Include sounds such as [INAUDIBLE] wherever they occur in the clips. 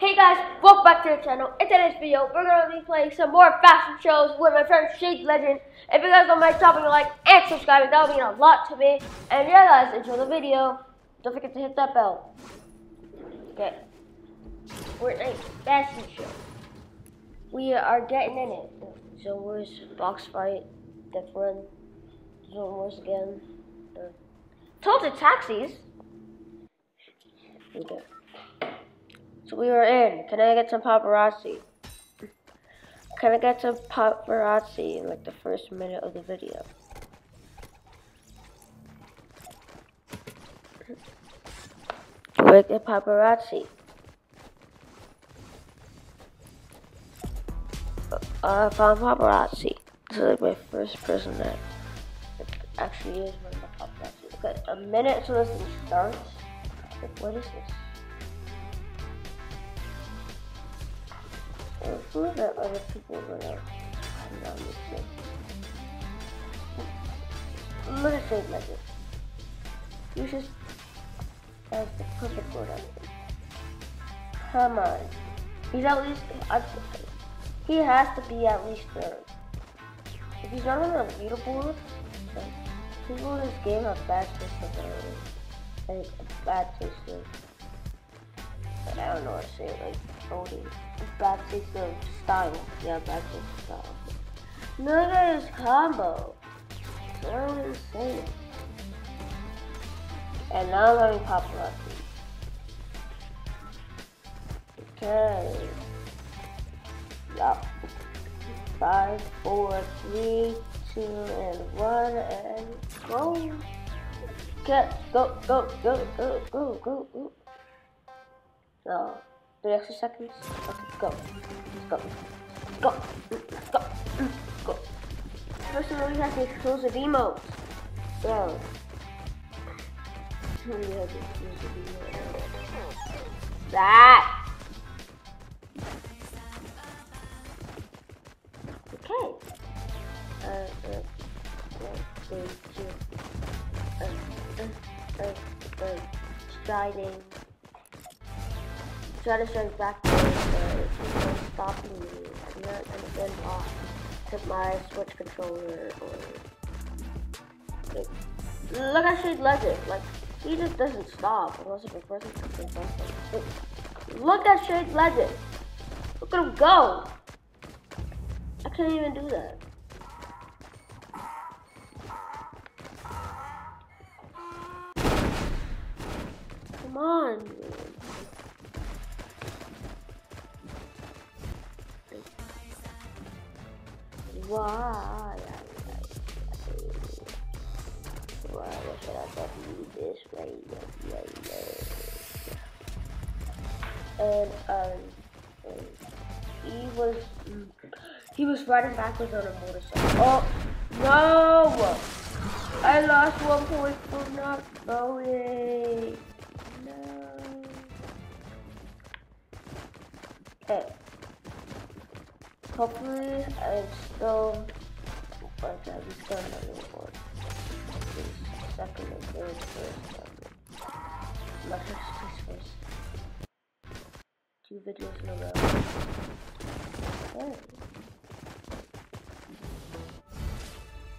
Hey guys, welcome back to the channel. In today's video, we're going to be playing some more fashion shows with my friend Shade Legend. If you guys don't mind dropping a like and subscribing, that would mean a lot to me. And yeah guys, enjoy the video. Don't forget to hit that bell. Okay. We're in a fashion show. We are getting in it. Zone Wars, box fight, different. Zone Wars again. Tilted taxis. Okay. So we were in. Can I get some paparazzi? Can I get some paparazzi in like the first minute of the video? I get paparazzi? Uh, I found paparazzi. This is like my first person that actually is one of the paparazzi. Okay, a minute so this thing starts. Like, what is this? Who are the other people that are hanging on this thing? Shade Legend. You just has the perfect word on it. Come on. He's at least, I, he has to be at least third. If he's not on the leaderboard, like, people in this game have bad taste of their, like, bad taste of, I don't know what to say, like. Bad taste of style. Yeah, of style. Look at his combo. So insane. And now I'm having paparazzi. Okay. Yup. Five, four, three, two, and one, and go. Get, go, go, go, go, go, go, go. So, three seconds. Okay, go. Let's go. Go. Let's go. Go. First one, we have the explosive emotes. Go. We have the explosive emotes. That. Okay. Uh, uh, one, two, two. Uh, uh, uh, uh, striding. Try to strike back there, but he's stopping me. I'm not gonna get off. Hit my switch controller or. Like, look at Shade Legend. Like, he just doesn't stop unless if a person can something. Look at Shade Legend. Look at him go. I can't even do that. Come on. Why? Why? This way? Yeah, yeah. And um, and he was he was riding backwards on a motorcycle. Oh no! I lost one point for not going. No. Okay. Hopefully, I still. But I still not anymore. Second and third, first. My first first. Two videos in a row. Okay.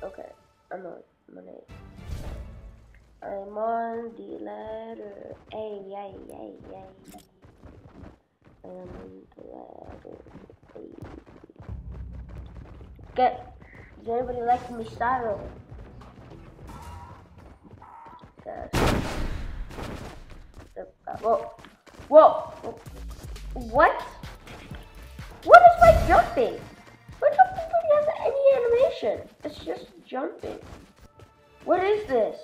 Okay, I'm on. On. I'm on the letter A. Yay, yay, yay. I'm on the letter A. Get. Does anybody like style? Yes. Uh, Whoa. Whoa. What? What is my jumping? My jumping doesn't have any animation. It's just jumping. What is this?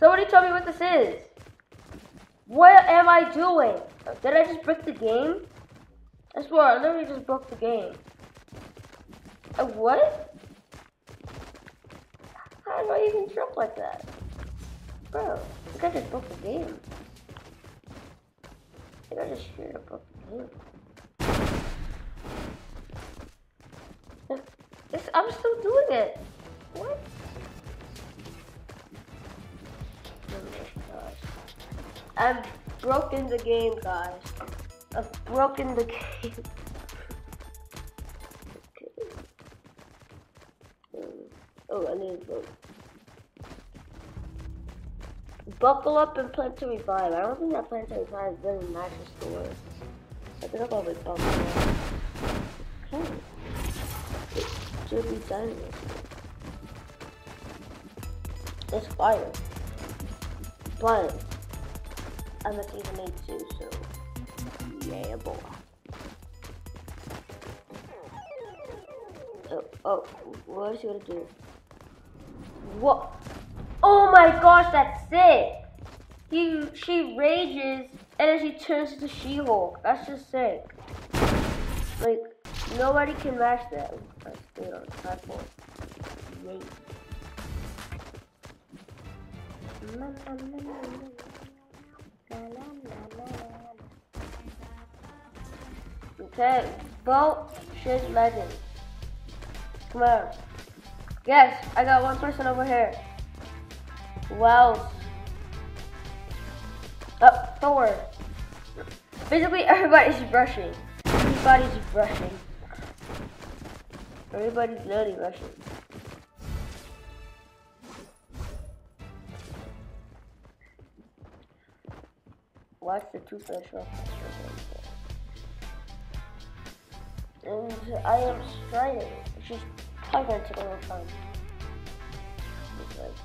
Somebody tell me what this is. What am I doing? Did I just break the game? I swear, I literally just broke the game. Uh, what? How do I even jump like that? Bro, think I just broke the game. I just broke the game. It's, I'm still doing it. What? Oh. I've broken the game, guys. I've broken the [LAUGHS] game. Need a. Buckle up and plan to revive. I don't think that plan to revive really matches the word. I think I'll probably buckle up. Okay. It should be done. It's fire. But I'm a season 8 too, so yeah boy. Oh, oh, what is he gonna do? What? Oh my gosh, that's sick! He, she rages, and then she turns into She-Hulk. That's just sick. Like, nobody can match that. Do it on platform. Yay. Okay, vote Shiz Legend. Come on. Yes, I got one person over here. Well. Up, oh, forward. Basically, everybody's rushing. Everybody's rushing. Everybody's literally rushing. Watch the two-flash And I am striding. Probably I'm going to go from like.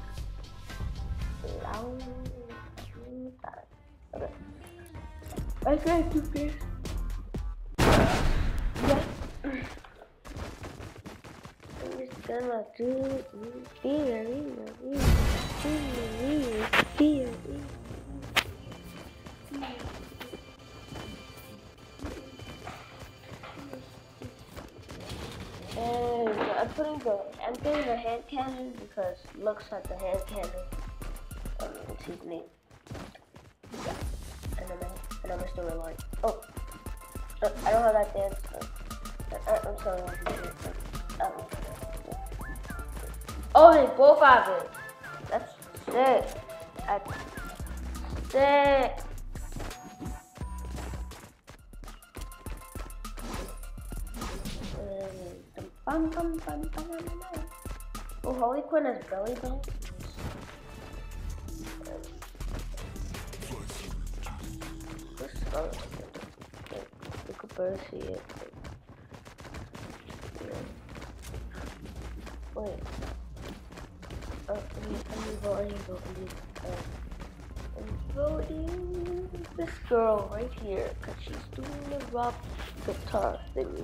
Okay. I got to be. Yeah. I'm just gonna do this. Putting the I'm putting the hand cannon because looks like the hand cannon. Um, it's his. And I'm and I'm still. Oh, uh, I don't have that dance. Uh, I, I'm sorry. Um, oh, they both have it. That's sick. That's sick. Bum, bum, bum. Oh, Harley Quinn has belly button. This could barely see it. Wait. Oh, I I'm voting this girl right here because she's doing the rock guitar thingy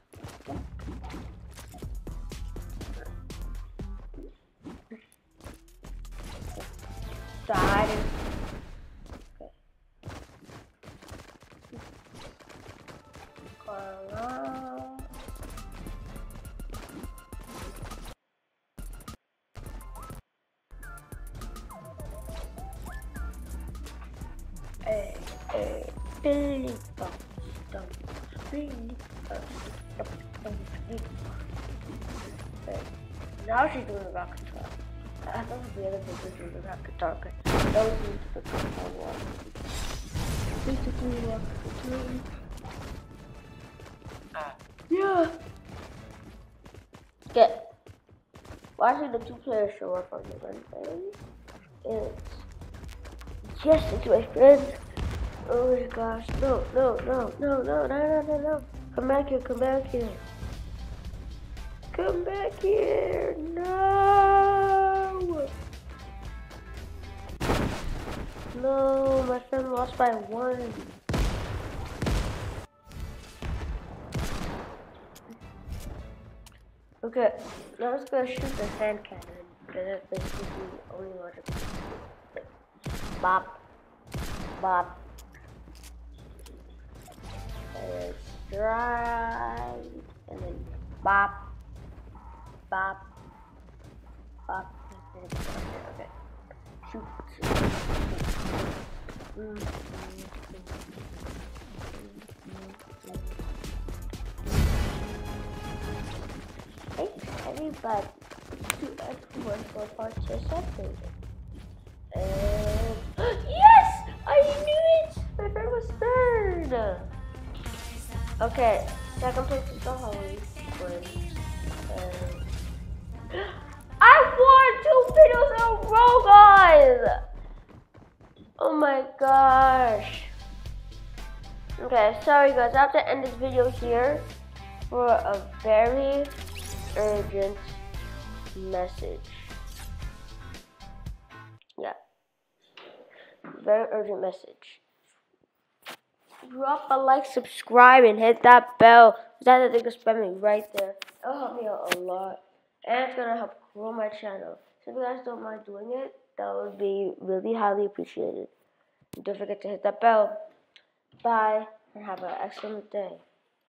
Now she's doing the rock guitar. I thought the other bitch doing the rock guitar. Okay. That was the guitar one. Basically, rock guitar. Yeah. Get. Why Watching the two players show up on the Wednesday. It's just it's my friend. Oh my gosh, no, no, no, no, no, no, no, no, no. Come back here, come back here. Come back here, no. No, my friend lost by one. Okay, now let's go shoot the hand cannon because that's basically the only one. Bop, bop and and then bop, bop, bop. Okay. Shoot. Thanks everybody to everyone for participating. Okay, second place is the Twins. And I won two videos in a row, guys. Oh my gosh. Okay, sorry guys, I have to end this video here for a very urgent message. Yeah. Very urgent message. Drop a like, subscribe, and hit that bell. That's the thing spamming right there. It'll help me out a lot. And it's gonna help grow my channel. So if you guys don't mind doing it, that would be really highly appreciated. And don't forget to hit that bell. Bye, and have an excellent day.